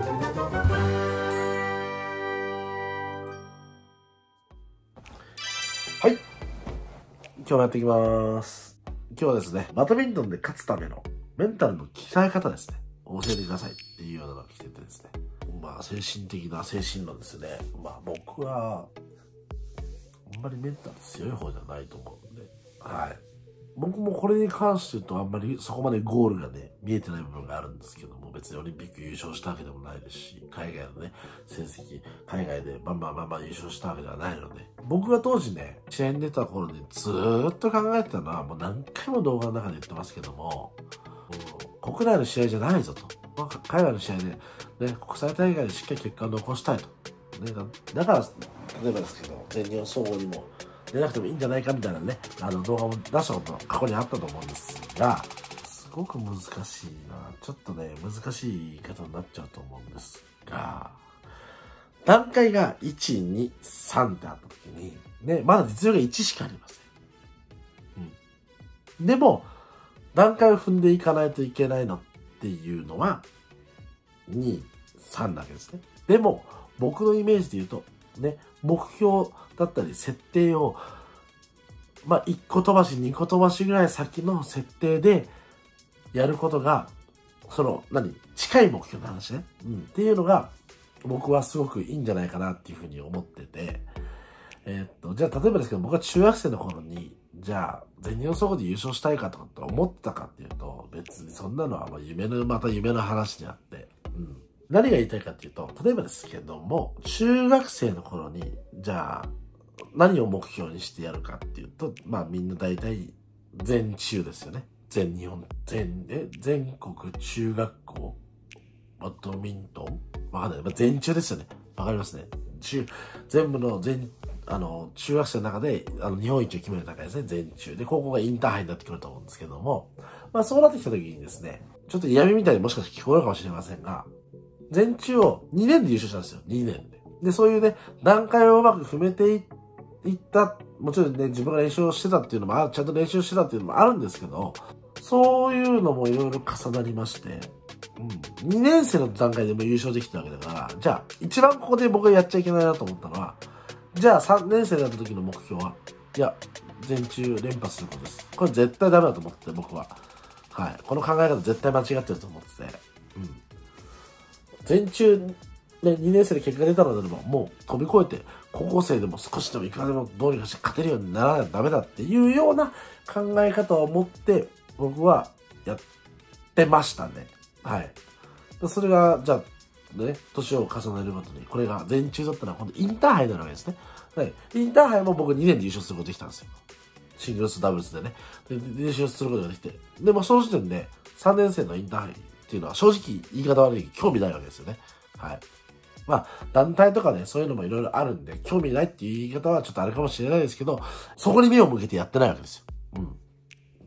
はい。今日もやっていきます。今日はですね、バドミントンで勝つためのメンタルの鍛え方ですね。教えてくださいっていうようなのが来ててですね。まあ、精神的な精神論ですね。まあ、僕は、あんまりメンタル強い方じゃないと思うんで、はい。僕もこれに関して言うとあんまりそこまでゴールがね、見えてない部分があるんですけども、別にオリンピック優勝したわけでもないですし、海外のね、成績、海外でバンバンバンバン優勝したわけではないので、僕が当時ね、試合に出た頃にずーっと考えてたのは、もう何回も動画の中で言ってますけども、もう国内の試合じゃないぞと。海外の試合で、ね、国際大会でしっかり結果を残したいと。ね、だから、例えばですけど、全日本総合にも出なくてもいいんじゃないかみたいなね、あの動画も出したこと過去にあったと思うんですが、すごく難しいな。ちょっとね、難しい言い方になっちゃうと思うんですが、段階が1、2、3ってあった時に、ね、まだ実力が1しかありません。うん。でも、段階を踏んでいかないといけないのっていうのは、2、3だけですね。でも、僕のイメージで言うと、ね、目標だったり設定を、まあ、1個飛ばし、2個飛ばしぐらい先の設定でやることが、その、何近い目標の話ね。うん。っていうのが、僕はすごくいいんじゃないかなっていうふうに思ってて、えーっと、じゃあ例えばですけど、僕は中学生の頃に、じゃあ、全日本総合で優勝したいかとかって思ってたかっていうと、別にそんなのはまあ夢の、また夢の話であって、何が言いたいかっていうと、例えばですけども、中学生の頃に、じゃあ、何を目標にしてやるかっていうと、まあみんな大体、全中ですよね。全日本、全、え、全国中学校バドミントンわかんない。まあ、全中ですよね。わかりますね。中、全部の全、あの、中学生の中で、あの、日本一を決める大会ですね。全中。で、高校がインターハイになってくると思うんですけども、まあそうなってきた時にですね、ちょっと嫌味みたいにもしかして聞こえるかもしれませんが、全中を2年で優勝したんですよ。2年で。で、そういうね、段階をうまく踏めていった、もちろんね、自分が練習をしてたっていうのも、ちゃんと練習してたっていうのもあるんですけど、そういうのもいろいろ重なりまして、うん、2年生の段階でも優勝できたわけだから、じゃあ、一番ここで僕がやっちゃいけないなと思ったのは、じゃあ3年生になった時の目標は、いや、全中連覇することです。これ絶対ダメだと思ってて、僕は。はい。この考え方絶対間違ってると思ってて。うん。全中、ね、2年生で結果出たのであれば、もう飛び越えて、高校生でも少しでもいくらでもどうにかして勝てるようにならないとダメだっていうような考え方を持って、僕はやってましたね。はい。それが、じゃあ、ね、年を重ねるごとに、これが全中だったら今度インターハイになるわけですね。はい。インターハイも僕2年で優勝することできたんですよ。シングルス、ダブルスでね。で、で優勝することができて。でもその時点で、3年生のインターハイっていうのは正直言い方悪い興味ないわけですよね。はい。まあ、団体とかね、そういうのもいろいろあるんで、興味ないっていう言い方はちょっとあれかもしれないですけど、そこに目を向けてやってないわけですよ。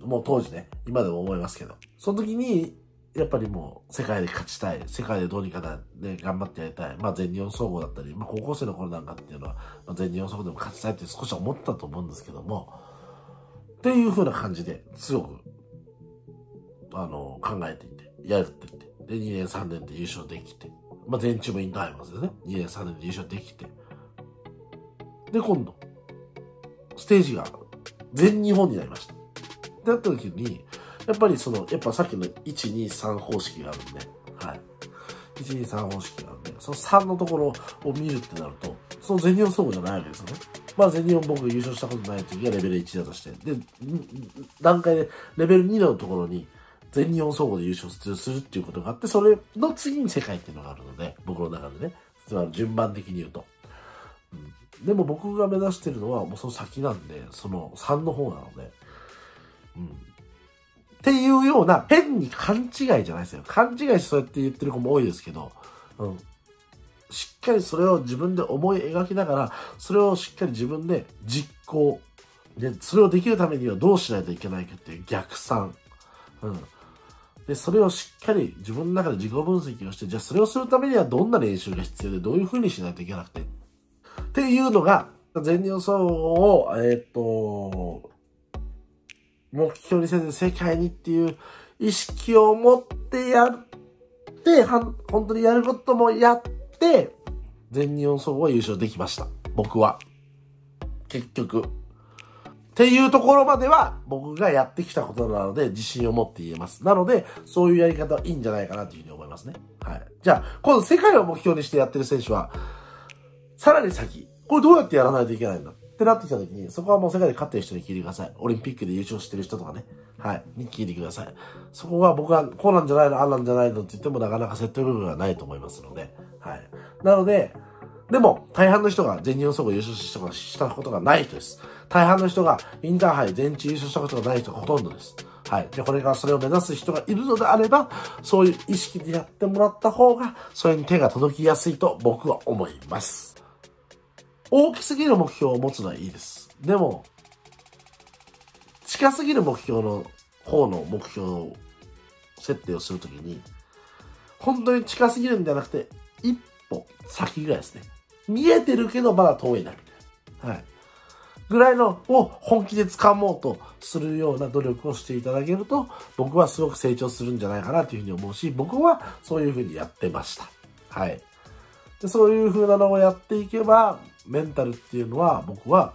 うん。もう当時ね、今でも思いますけど。その時に、やっぱりもう世界で勝ちたい。世界でどうにかだね、頑張ってやりたい。まあ全日本総合だったり、まあ高校生の頃なんかっていうのは、まあ、全日本総合でも勝ちたいって少し思ったと思うんですけども、っていう風な感じで強く、あの、考えていて、やるっていて。で、2年3年で優勝できて。まあ全中もインターハイもですよね。2年3年で優勝できて。で、今度、ステージが全日本になりました。ってなった時に、やっぱりその、やっぱさっきの1、2、3方式があるんで、はい。1、2、3方式があるんで、その3のところを見るってなると、その全日本総合じゃないわけですよね。まあ全日本僕優勝したことない時がレベル1だとして、で、段階でレベル2のところに全日本総合で優勝するっていうことがあって、それの次に世界っていうのがあるので、僕の中でね、つまり順番的に言うと。うん、でも僕が目指してるのはもうその先なんで、その3の方なので、うん。っていうような、変に勘違いじゃないですよ。勘違いしてそうやって言ってる子も多いですけど、うん。しっかりそれを自分で思い描きながら、それをしっかり自分で実行。で、それをできるためにはどうしないといけないかっていう逆算。うん。で、それをしっかり自分の中で自己分析をして、じゃあそれをするためにはどんな練習が必要で、どういう風にしないといけなくて。っていうのが、全日本総合を、えっ、と、目標にせず世界にっていう意識を持ってやっ、はん、本当にやることもやって、全日本総合は優勝できました。僕は。結局。っていうところまでは僕がやってきたことなので自信を持って言えます。なので、そういうやり方はいいんじゃないかなというふうに思いますね。はい。じゃあ、今度世界を目標にしてやってる選手は、さらに先、これどうやってやらないといけないんだってなってきた時に、そこはもう世界で勝ってる人に聞いてください。オリンピックで優勝してる人とかね。はい。に聞いてください。そこは僕はこうなんじゃないの、あんなんじゃないのって言ってもなかなか説得部分はないと思いますので。はい。なので、でも、大半の人が全日本総合優勝したことがない人です。大半の人がインターハイ全中優勝したことがない人がほとんどです。はい。で、これからそれを目指す人がいるのであれば、そういう意識でやってもらった方が、それに手が届きやすいと僕は思います。大きすぎる目標を持つのはいいです。でも、近すぎる目標の方の目標設定をするときに、本当に近すぎるんじゃなくて、一歩先ぐらいですね。見えてるけどまだ遠いな、みたいな。はい。ぐらいのを本気で掴もうとするような努力をしていただけると、僕はすごく成長するんじゃないかなというふうに思うし、僕はそういうふうにやってました。はい。でそういうふうなのをやっていけば、メンタルっていうのは僕は